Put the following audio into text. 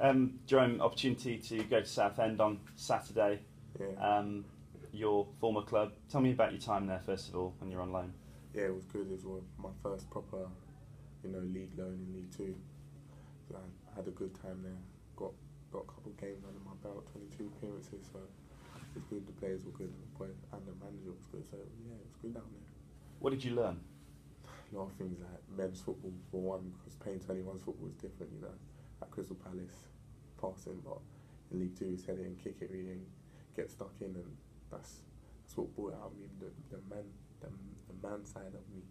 Um, Jerome, opportunity to go to Southend on Saturday. Yeah. Um, your former club. Tell me about your time there first of all when you're on loan. yeah, it was good. It was my first proper, you know, league loan in League Two. So I had a good time there. Got got a couple of games under my belt, 22 appearances. So it was good. The players were good, and the, and the manager was good. So yeah, it was good down there. What did you learn? A lot of things like men's football for one, because playing 21's football is different. You know, at Crystal Palace, passing, but in League Two, he's heading, kick it, really, get stuck in, and that's that's what brought out me the the man the, the man side of me.